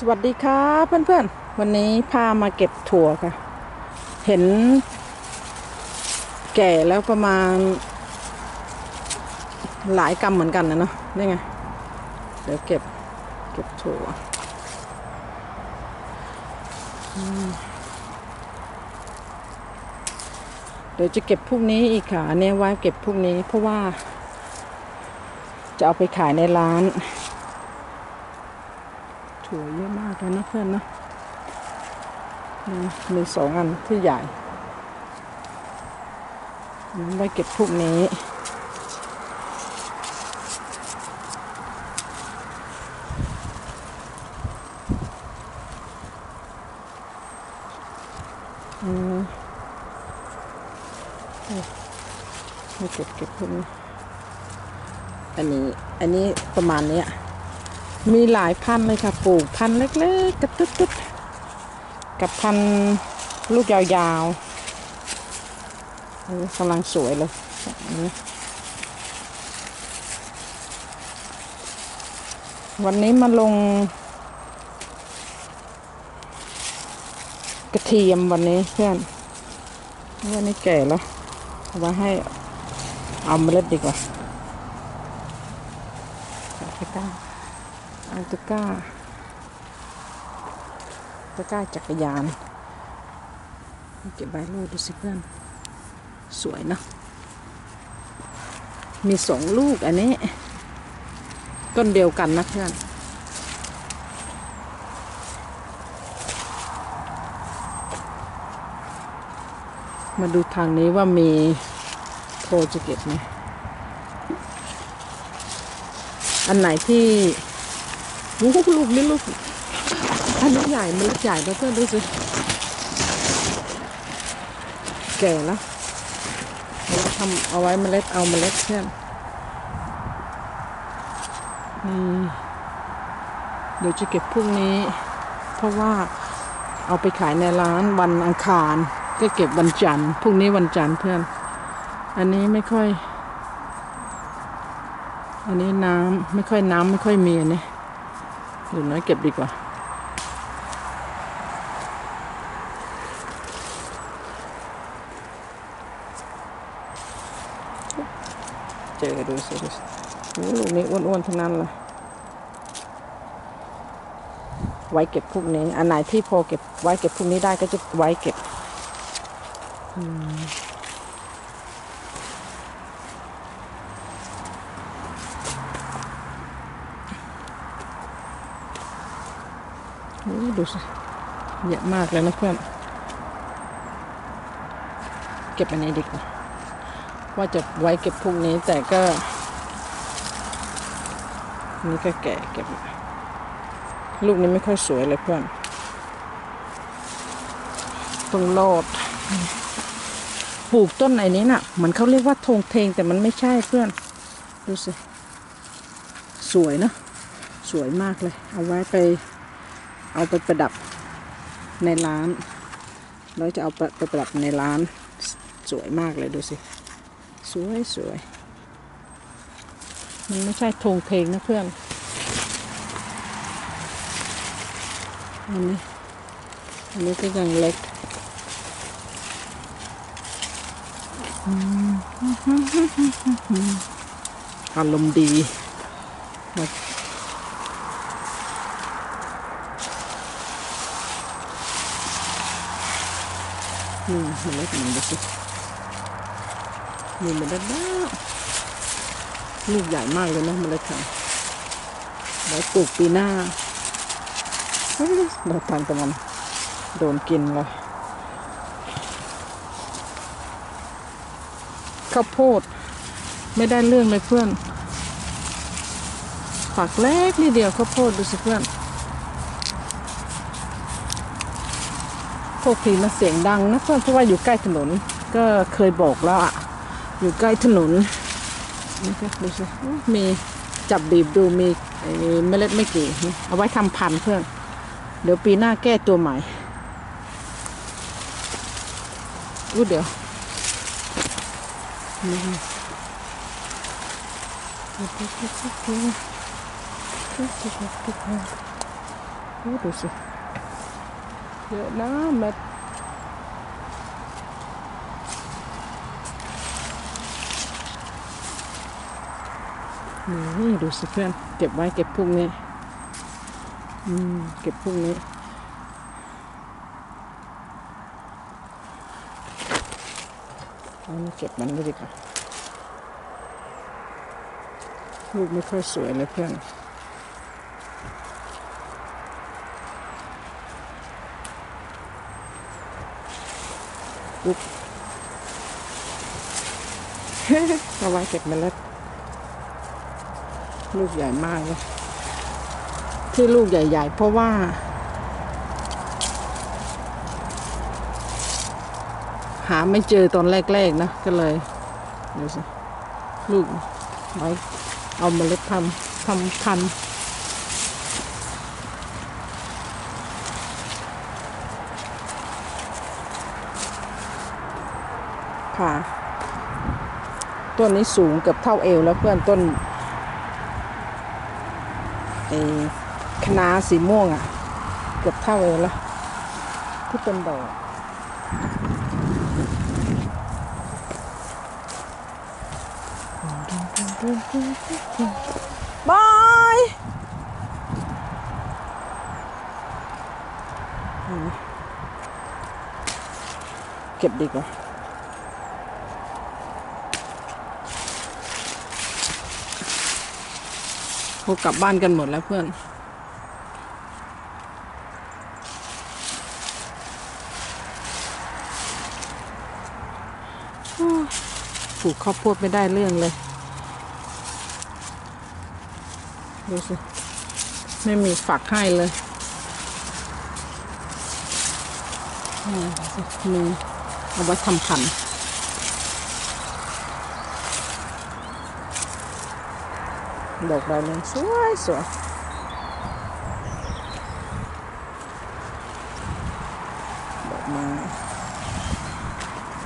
สวัสดีครับเพื่อนๆ วันนี้พามาเก็บถั่วค่ะ เห็น แก่แล้วประมาณ หลายกรัมเหมือนกันนะเนาะนี่ไง เดี๋ยวเก็บเก็บถั่วเดี๋ยวจะเก็บพรุ่งนี้อีกค่ะอันนี้ไว้เก็บพรุ่งนี้เพราะว่า จะเอาไปขายในร้าน ถั่วเยอะมากเลยนะเพื่อนนะนะมีสองอันที่ใหญ่งั้นไว้เก็บพวกนี้อืมไม่เก็บเก็บพวกนี้ อันนี้ อันนี้ประมาณนี้ มีหลายพันเลยค่ะปลูกพันเล็กๆกระตุ๊ดๆกับพันลูกยาวๆนี่กำลังสวยเลยวันนี้มาลง กระเทียมวันนี้เพื่อนวันนี้แก่แล้วเอาไว้ให้เอาเมล็ดดีกว่าใส่ตะ กร้าเอาตะกร้า ตะกร้าจักรยาน เก็บใบลูกดูสิเพื่อน สวยเนอะมีสองลูกอันนี้ ต้นเดียวกันนะเพื่อนมาดูทางนี้ว่ามีโพจะเก็บไหม อันไหนที่ ลูกลูกนี่ลูกอันนี้ใหญ่มันใหญ่แล้วเพื่อนดูสิแก่แล้วเราทำเอาไว้เมล็ดเอาเมล็ดเพื่อนนี่เดี๋ยวจะเก็บพรุ่งนี้ เพราะว่าเอาไปขายในร้านวันอังคาร ก็เก็บวันจันทร์พรุ่งนี้วันจันทร์เพื่อน อันนี้ไม่ค่อย อันนี้น้ำไม่ค่อยน้ำไม่ค่อยมีอันนี้ เดี๋ยวน้อยเก็บดีกว่า เจอดูสิดูสิโอ้ลูกนี้อ้วนๆทั้งนั้นเลยไว้เก็บพวกนี้ อันไหนที่พอเก็บไว้เก็บพวกนี้ได้ก็จะไว้เก็บ อืม ดูสิเยอะมากเลยนะเพื่อน เก็บอันนี้ดีกว่า ว่าจะไว้เก็บพรุ่งนี้แต่ก็ นี่ก็แก่เก็บ ลูกนี้ไม่ค่อยสวยเลยเพื่อนต้องโลดปลูกต้นไหนนี้น่ะเหมือนเขาเรียกว่าธงเทงแต่มันไม่ใช่เพื่อน ดูสิ สวยเนอะสวยมากเลย เอาไว้ไป เอาไปประดับในร้าน เราจะเอาไปไปประดับในร้าน สวยมากเลยดูสิ สวยสวย มันไม่ใช่ธงเพลงนะเพื่อนอันนี้อันนี้ก็ยังเล็กอืมอารมณ์ดีมา นี่มันเล็กมันดูสินี่มันด้านลูกใหญ่มากเลยนะมันเล็กค่ะไว้ปลูกปีหน้าเฮ้ยเราทานต่มันโดนกินเลยข้าวโพดไม่ได้เรื่องเลยเพื่อน ฝักเล็กนิดเดียวข้าวโพดดูสิเพื่อน วกผีมันเสียงดังนะเพื่อนเพราะว่าอยู่ใกล้ถนนก็เคยบอกแล้วอะอยู่ใกล้ถนนนี่ก็ดูสิมีจับบีบดูมีเมล็ดไม่กี่เอาไว้ทำพันธุ์เพื่อน เดี๋ยวปีหน้าแก้ตัวใหม่อู้เดี๋ยวดูสิ เยอะนะเม็ดนี่ดูสิเพื่อน เก็บไว้เก็บพรุ่งนี้ อืม เก็บพรุ่งนี้เอามาเก็บมันไว้ดีกว่าลูกไม่ค่อยสวยเลยเพื่อนุ๊บเอาไว้เก็บเมล็ดลูกใหญ่มากเลย ที่ลูกใหญ่ ๆ เพราะว่า หาไม่เจอตอนแรก ๆ นะ ก็เลยดูสิลูกไว้เอาเมล็ดทำทำพันธุ์ ค่ะต้นนี้สูงเกือบเท่าเอวแล้วเพื่อนต้นเออคณะสีม่วงอะ่ะ เกือบเท่าเอวแล้ว ที่เป็นดอกบายเก็บดีกว่า เขากลับบ้านกันหมดแล้วเพื่อน ปลูกข้าวโพดไม่ได้เรื่องเลย ดูสิ ไม่มีฝักให้เลยอืมมีเอาไว้ทำพันธุ์ ดอกดาวเรืองสวยสวยดอกไม้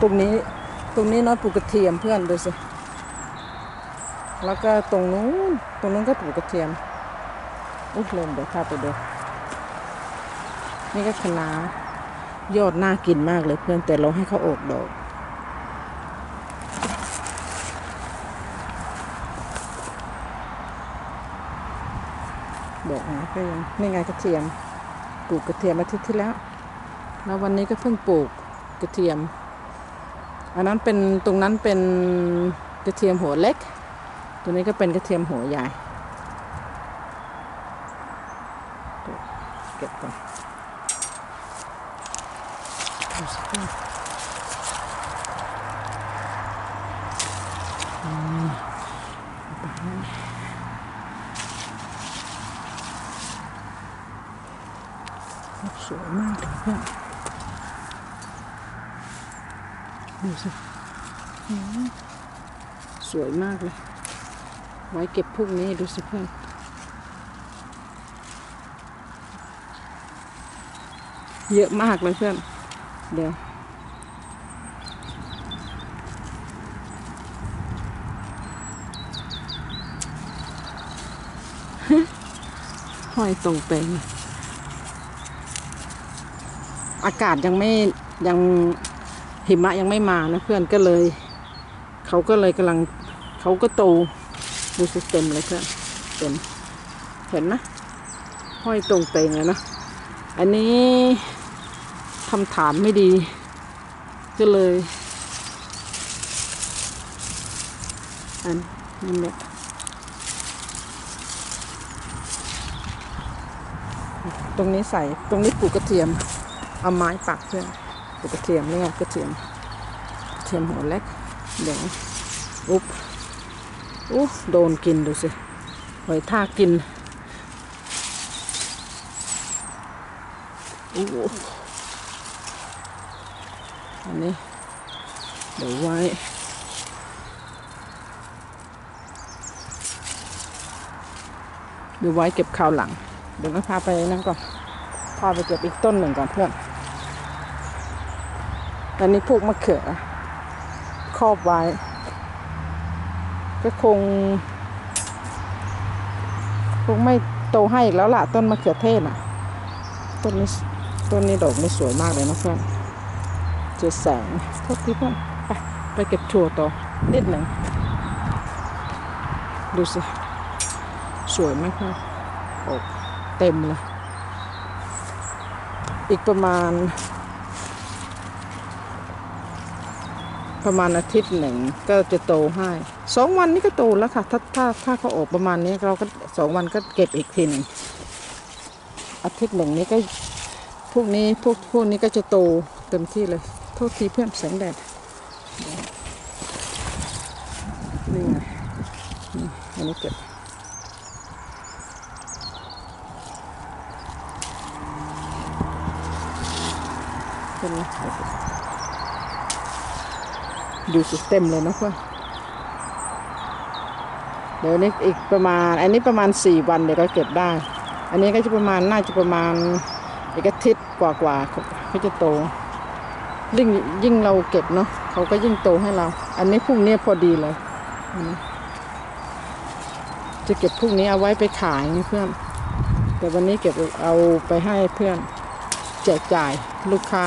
ตรงนี้ตรงนี้น้อยปลูกกระเทียมเพื่อนดูสิ แล้วก็ตรงนู้นตรงนู้นก็ปลูกกระเทียม อุ้ยเริ่มเดี๋ยวพาไปดู นี่ก็คะน้ายอดน่ากินมากเลยเพื่อนแต่เราให้เขาออกดอก กยังนี่ไงกระเทียมปลูกกระเทียมอาทิตย์ที่แล้ว แล้ววันนี้ก็เพิ่งปลูกกระเทียม อันนั้นเป็นตรงนั้นเป็นกระเทียมหัวเล็ก ตัวนี้ก็เป็นกระเทียมหัวใหญ่ เก็บก่อนดูสิอืมแบบนั้น สวยมากเลยเพื่อนดูสิสวยมากเลย ไว้เก็บพวกนี้ดูสิเพื่อนเยอะมากเลยเพื่อน เดี๋ยว ห้อยตรงเปง อากาศยังไม่ยังหิมะยังไม่มานะเพื่อนก็เลย เขาก็เลยกำลังเขาก็โตดูสิเต็มเลยเพื่อนเต็มเห็นไหมห้อยตรงเตงเลยนะอันนี้ทำฐานไม่ดี ก็เลย อันนั่นแหละตรงนี้ใส่ตรงนี้ปลูกกระเทียม เอาไม้ปักเพื่อปลูกกระเทียมนี่ไงกระเทียมกระเทียมหัวเล็กเดี๋ยวอุ๊บอุ๊โดนกินดูสิหอยทากกินโอ้โหอันนี้ เดี๋ยวไว้เดี๋ยวไว้เก็บข้าวหลัง เดี๋ยวมาพาไปนั่นก่อน พาไปเก็บอีกต้นหนึ่งก่อนเพื่อน อันนี้พวกมะเขือครอบไว้ ก็คง คงไม่โตให้อีกแล้วล่ะ ต้นมะเขือเทศอะ ต้นนี้ต้นนี้ดอกนี่สวยมากเลยนะเพื่อนเจอแสงโทษทีเพื่อนไปไปเก็บถั่วต่อนิดหนึ่งดูสิ สวยไหมครับออกเต็มเลย อีกประมาณ ประมาณอาทิตย์หนึ่งก็จะโตให้สองวันนี้ก็โตแล้วค่ะ ถ้าถ้าถ้าเขาออกประมาณนี้เราก็สองวันก็เก็บอีกทีหนึ่งอาทิตย์หนึ่งนี้ก็พวกนี้พวกพวกนี้ก็จะโตเต็มที่เลย โทษทีเพื่อนแสงแดดนี่ไงอันนี้เก็บเป็นไง ดูสิเต็มเลยนะเพื่อนเดี๋ยวนี้อีกประมาณ อันนี้ประมาณสี่วันเดี๋ยวก็เก็บได้ อันนี้ก็จะประมาณน่าจะประมาณอีกอาทิตย์กว่าๆเขาจะโตยิ่งยิ่งเราเก็บเนาะเขาก็ยิ่งโตให้เรา อันนี้พรุ่งนี้พอดีเลย จะเก็บพรุ่งนี้เอาไว้ไปขายนะเพื่อน แต่วันนี้เก็บเอาไปให้เพื่อนแจกจ่ายลูกค้า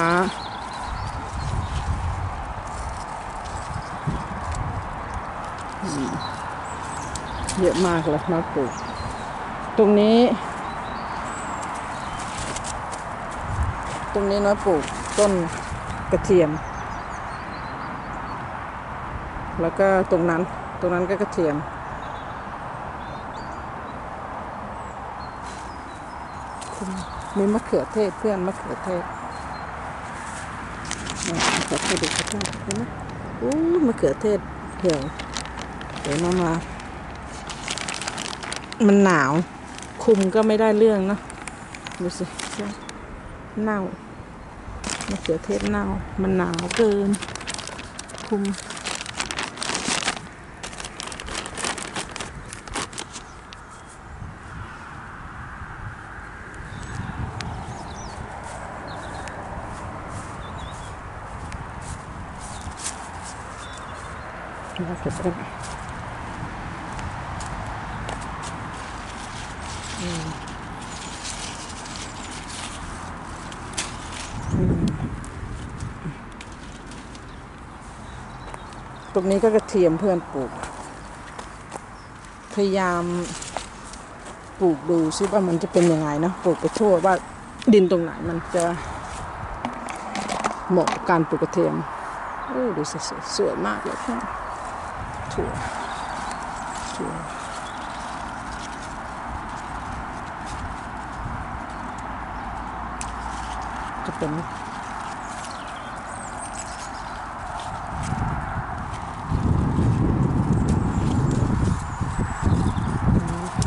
เยอะมากเลยน้อยปลูกตรงนี้ ตรงนี้น้อยปลูกต้นกระเทียม แล้วก็ตรงนั้น ตรงนั้นก็กระเทียม มีมะเขือเทศเพื่อนมะเขือเทศมะเขือเทศดูเขาชอบเห็นไหมอู้มะเขือเทศเหี่ยวเดี๋ยวน้องมา มันหนาว คุมก็ไม่ได้เรื่องเนอะดูสิเน่ามะเขือเทศเน่า มันหนาวเกิน คุมเราเก็บไว้ก่อนอืมอืมต รงนี้ก็กระเทียมเพื่อนปลูก พยายามปลูกดูซิว่ามันจะเป็นยังไงนะปลูกไปทั่วว่าดินตรงไหนมันจะเหมาะกับการปลูกกระเทียมโอ้ดูสวยสวยมากเลยเพื่อนถั่วถั่วจะเป็น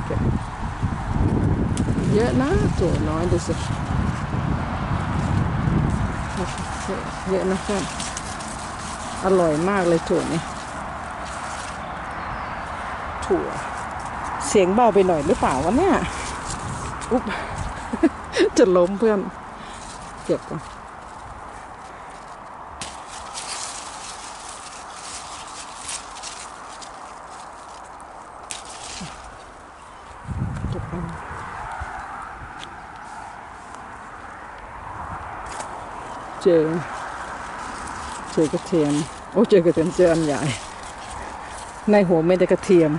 เก็บ เยอะนะถั่วน้อยดูสิเยอะนะเพื่อนอร่อยมากเลยถั่วนี่ถั่ว เสียงเบาไปหน่อยหรือเปล่าวะเนี่ย อุ๊บ จะล้มเพื่อน เก็บก่อนเก็บก่อน เจอ เจอกระเทียม โอ้เจอกระเทียมเจออันใหญ่ ในหัวไม่ได้กระเทียม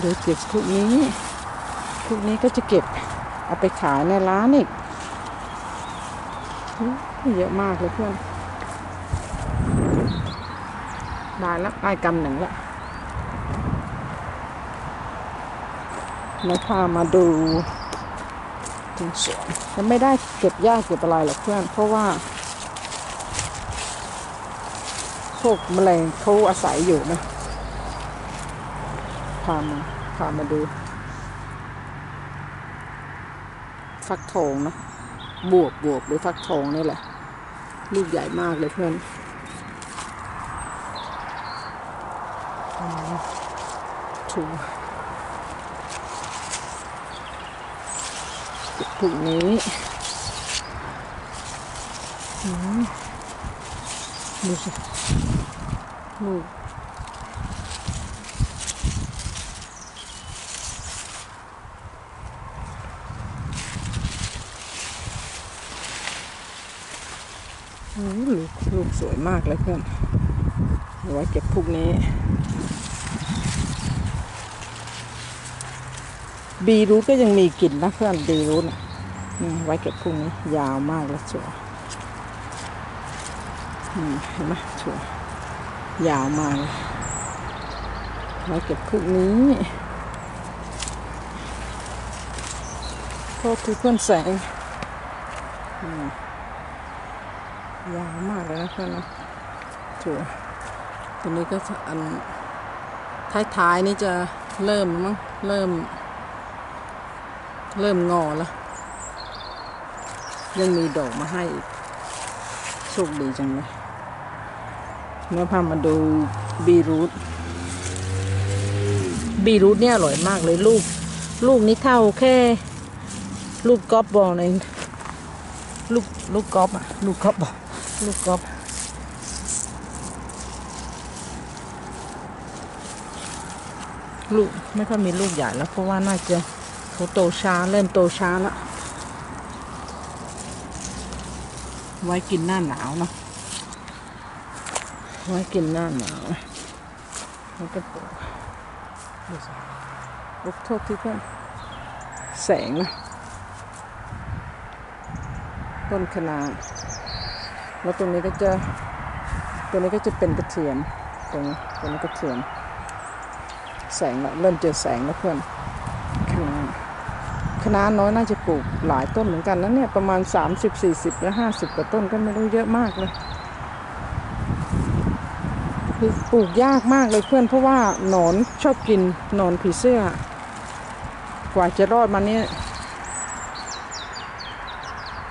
เดี๋ยวเก็บพวกนี้พวกนี้ก็จะเก็บเอาไปขายในร้านอีกเยอะมากเลยเพื่อนได้ละได้กำหนึ่งละแล้วพามาดู ตรงสวนยังไม่ได้เก็บหญ้าเก็บอะไรหรอกเพื่อน เพราะว่าพวกแมลงเขาอาศัยอยู่นะพามาพามาดู ฟักทองนะบวบบวบหรือฟักทองนี่แหละ ลูกใหญ่มากเลยเพื่อนอืมถุ ถุงนี้ดูสิลูกลูกลูกสวยมากเลยเพื่อนไว้เก็บพวกนี้ บีรูทก็ยังมีกลิ่นนะเพื่อนบีรูทน่ะนี่ไว้เก็บพวกนี้ยาวมากแล้วสวยเห็นไหมสวยยาวมากไว้เก็บพวกนี้โทษทีเพื่อนแสงยาวมากเลยนะเพื่อนนะสวยตัวนี้ก็อันท้ายๆนี่จะเริ่มมั้งเริ่ม เริ่มงอแล้ว ยังมีดอกมาให้อีกโชคดีจังเลยเมื่อพามาดูบีรูทบีรูทเนี่ยอร่อยมากเลยลูก ลูกนี้เท่าแค่ ลูกกอล์ฟบอลเองลูกลูกกอล์ฟอะลูกกอล์ฟบอลลูกกอล์ฟลูกไม่ค่อยมีลูกใหญ่แล้วเพราะว่าน่าจะ เขาโตช้า เริ่มโตช้าแล้วไว้กินหน้าหนาวเนาะไว้กินหน้าหนาวแล้วก็ปลูกดูสิลูกโทษที่เพื่อนแสงนะต้นขนาดแล้วตรงนี้ก็จะตรงนี้ก็จะเป็นกระเทียมตรงนี้ตรงนี้กระเทียมแสงละเริ่มเจอแสงแล้วเพื่อน คณะน้อยน่าจะปลูกหลายต้นเหมือนกันนะเนี่ยประมาณ 30 40และ50กว่าต้นก็ไม่รู้เยอะมากเลยคือปลูกยากมากเลยเพื่อนเพราะว่าหนอนชอบกินหนอนผีเสื้อ กว่าจะรอดมาเนี่ย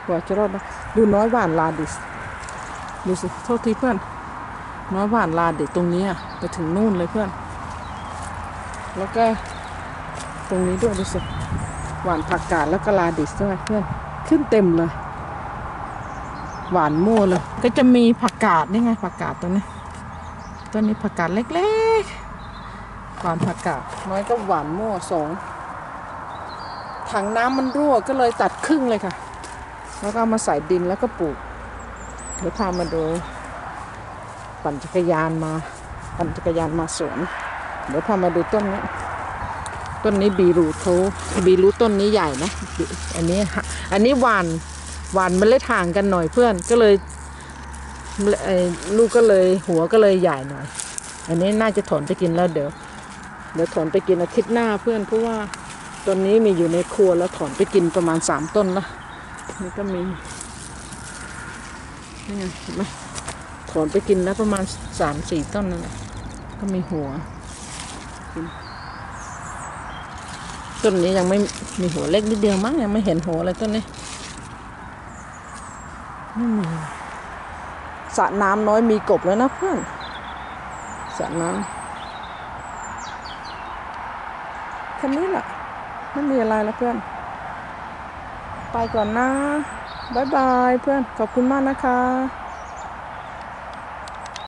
กว่าจะรอดมาดูน้อยหวานลาดิสดูสิโทษทีเพื่อน น้อยหวานลาดิสตรงนี้อะไปถึงนู่นเลยเพื่อน แล้วก็ตรงนี้ด้วยดูสิ หวานผักกาดแล้วก็ลาดิสด้วยเพื่อนขึ้นเต็มเลย หวานมั่วเลย ก็จะมีผักกาดนี่ไงผักกาดตัวนี้ตัวนี้ผักกาดเล็กๆหวานผักกาดน้อยก็หวานมั่วสองถังน้ำมันรั่วก็เลยตัดครึ่งเลยค่ะ แล้วก็เอามาใส่ดินแล้วก็ปลูกเดี๋ยวพามาดูปั่นจักรยานมา ปั่นจักรยานมาสวน เดี๋ยวพามาดูต้นนี้ ต้นนี้บีรูทโทบีรูทต้นนี้ใหญ่นะ อันนี้ฮะอันนี้หวานหวานเมันเล็ดห่างกันหน่อยเพื่อนก็เลยลูกก็เลยหัวก็เลยใหญ่หน่อย อันนี้น่าจะถอนไปกินแล้วเดี๋ยว เดี๋ยวถอนไปกินอาทิตย์หน้าเพื่อนเพราะว่าต้นนี้มีอยู่ในครัวแล้วถอนไปกินประมาณสามต้นละนี่ก็มีนี่ไงเห็นไหมถอนไปกินแล้วประมาณสามสี่ต้นนั่นแหละก็มีหัว ต้นนี้ยังไม่มีหัวเล็กนิดเดียวมั้งยังไม่เห็นหัวเลยต้นนี้ไม่มีสระน้ำน้อยมีกบแล้วนะเพื่อนสระน้ำแค่นี้แหละไม่มีอะไรแล้วเพื่อน ไปก่อนนะบายบายเพื่อนขอบคุณมากนะคะ